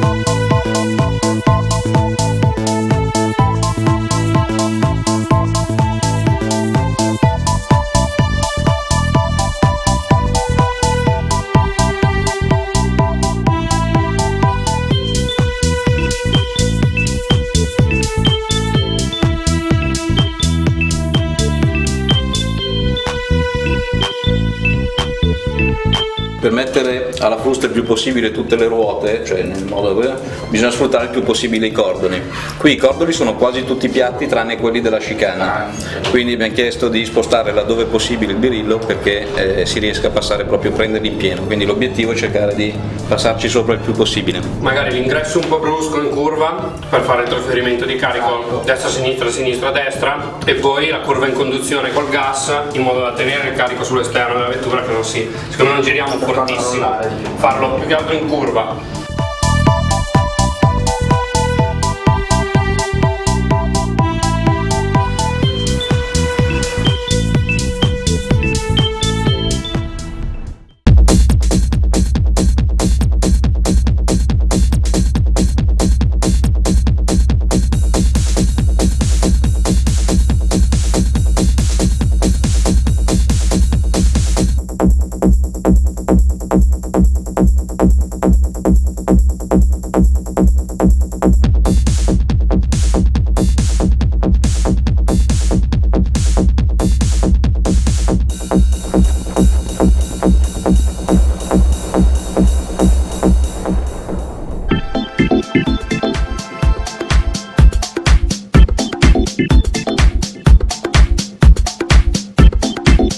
per mettere alla frusta il più possibile tutte le ruote, cioè nel modo bisogna sfruttare il più possibile i cordoli. Qui i cordoli sono quasi tutti piatti tranne quelli della chicana, quindi abbiamo chiesto di spostare laddove possibile il birillo perché eh, si riesca a passare proprio a prenderli in pieno, quindi l'obiettivo è cercare di passarci sopra il più possibile. Magari l'ingresso un po' brusco in curva per fare il trasferimento di carico destra-sinistra, sinistra-destra e poi la curva in conduzione col gas in modo da tenere il carico sull'esterno della vettura che non si, secondo me non giriamo fuori fortissimo farlo più che altro in curva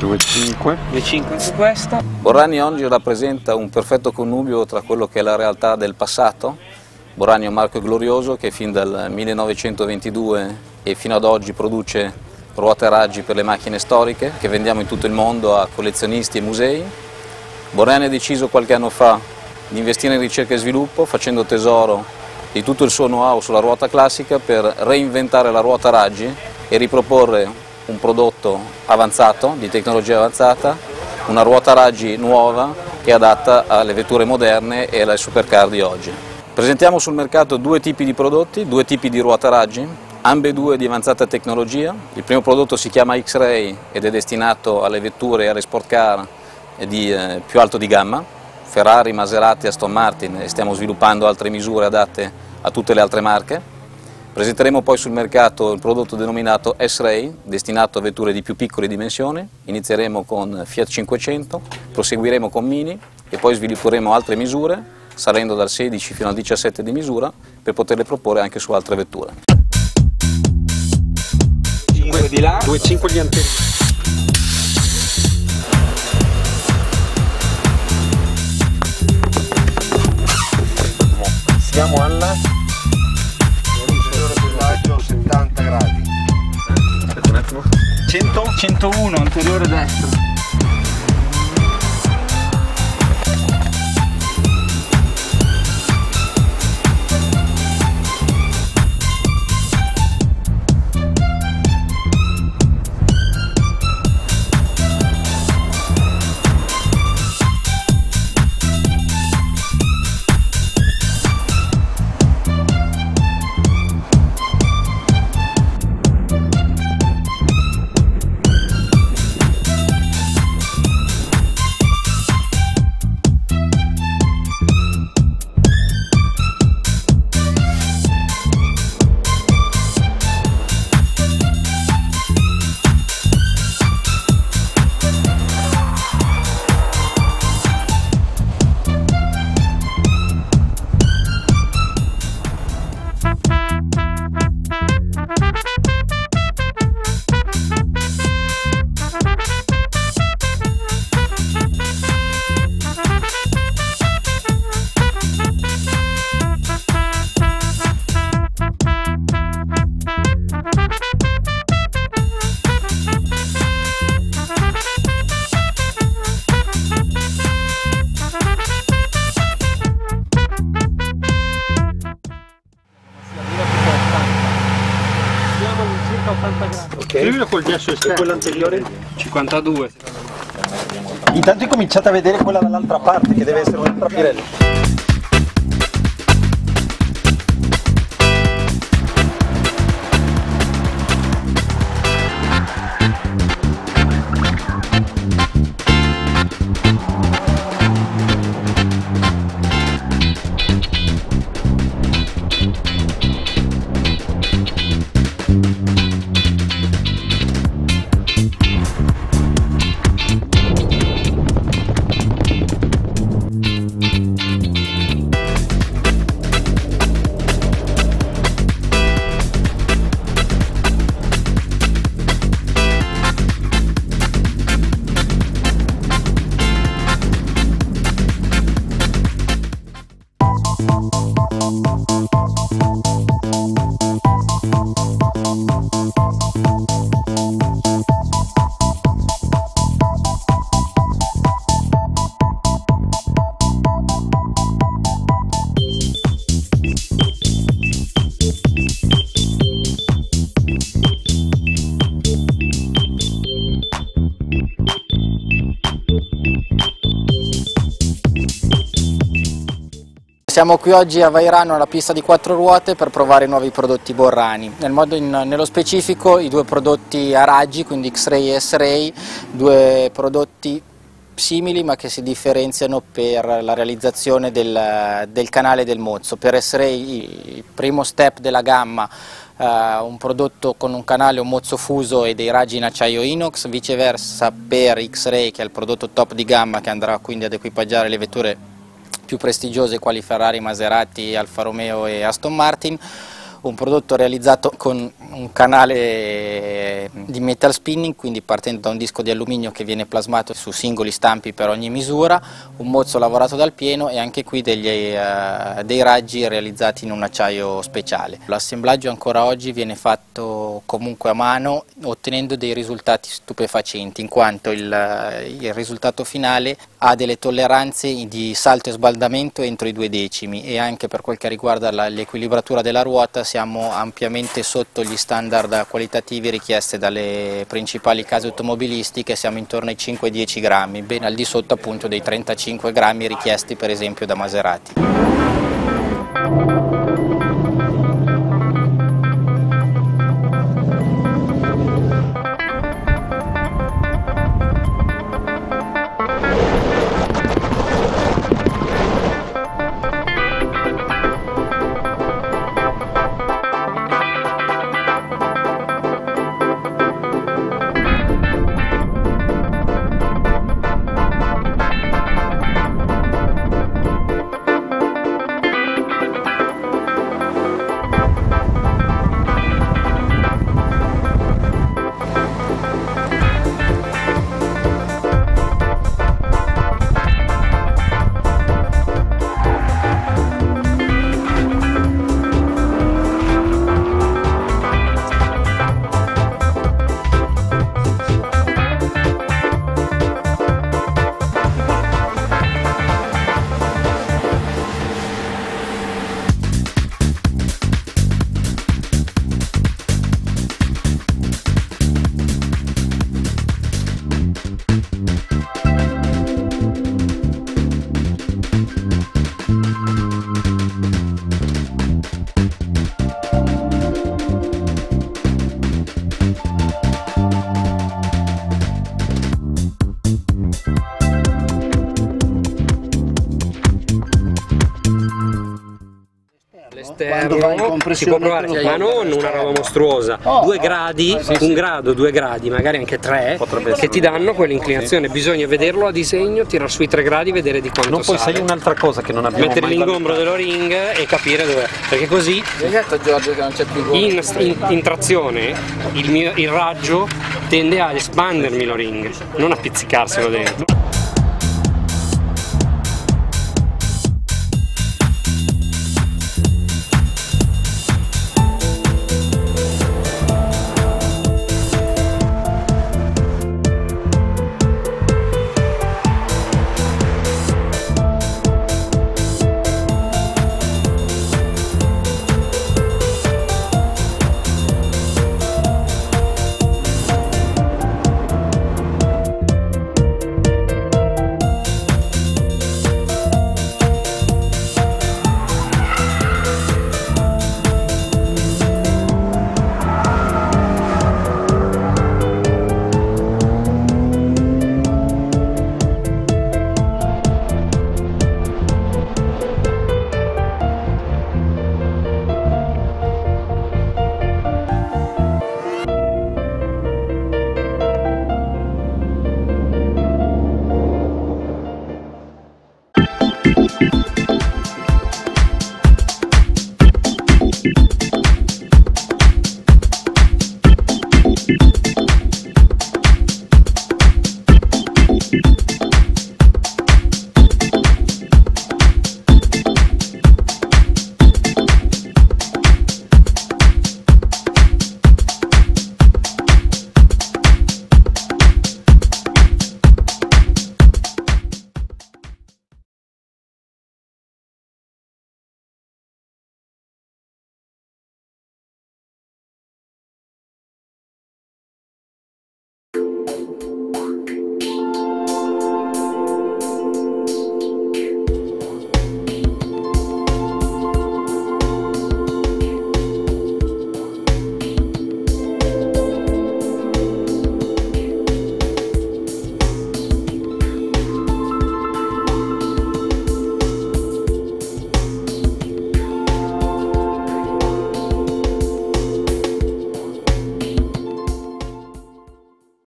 2,5 2,5 anche questa. Borrani oggi rappresenta un perfetto connubio tra quello che è la realtà del passato, Borrani è un marchio glorioso che fin dal 1922 e fino ad oggi produce ruote a raggi per le macchine storiche che vendiamo in tutto il mondo a collezionisti e musei. Borrani ha deciso qualche anno fa di investire in ricerca e sviluppo facendo tesoro di tutto il suo know-how sulla ruota classica per reinventare la ruota a raggi e riproporre un prodotto avanzato, di tecnologia avanzata, una ruota a raggi nuova che è adatta alle vetture moderne e alle supercar di oggi. Presentiamo sul mercato due tipi di prodotti, due tipi di ruota a raggi, ambedue di avanzata tecnologia. Il primo prodotto si chiama X-Ray ed è destinato alle vetture e alle sport car di eh, più alto di gamma, Ferrari, Maserati, Aston Martin e stiamo sviluppando altre misure adatte a tutte le altre marche. Presenteremo poi sul mercato il prodotto denominato S-Ray, destinato a vetture di più piccole dimensioni. Inizieremo con Fiat 500, proseguiremo con Mini e poi svilupperemo altre misure, salendo dal 16 fino al 17 di misura, per poterle proporre anche su altre vetture. 5 di là. 2,5 gli anteri Siamo alla 100, 101 anteriore destra. Scrivilo col gesso esterno. quello anteriore? 52. Intanto incominciate a vedere quella dall'altra parte, che deve essere un'altra pirella. Siamo qui oggi a Vairano alla pista di quattro ruote per provare i nuovi prodotti Borrani. Nel in, nello specifico i due prodotti a raggi, quindi X-Ray e S-Ray, due prodotti simili ma che si differenziano per la realizzazione del, del canale del mozzo. Per S-Ray il primo step della gamma Uh, un prodotto con un canale, un mozzo fuso e dei raggi in acciaio inox, viceversa per X-Ray che è il prodotto top di gamma che andrà quindi ad equipaggiare le vetture più prestigiose quali Ferrari, Maserati, Alfa Romeo e Aston Martin, un prodotto realizzato con un canale di metal spinning, quindi partendo da un disco di alluminio che viene plasmato su singoli stampi per ogni misura, un mozzo lavorato dal pieno e anche qui degli, uh, dei raggi realizzati in un acciaio speciale. L'assemblaggio ancora oggi viene fatto comunque a mano ottenendo dei risultati stupefacenti in quanto il, il risultato finale ha delle tolleranze di salto e sbaldamento entro i due decimi e anche per quel che riguarda l'equilibratura della ruota siamo ampiamente sotto gli standard qualitativi richiesti dalle principali case automobilistiche, siamo intorno ai 5-10 grammi, ben al di sotto appunto dei 35 grammi richiesti per esempio da Maserati. All'esterno si può provare, ma non una roba mostruosa, oh, due gradi, oh, un grado, due gradi, magari anche tre, che ti danno quell'inclinazione, bisogna vederlo a disegno, tirare sui tre gradi, vedere di quanto non sale. Poi sai un'altra cosa che non abbiamo Mettere l'ingombro dello ring e capire dove, perché così in, in, in trazione il, mio, il raggio tende a espandermi lo ring, non a pizzicarselo dentro.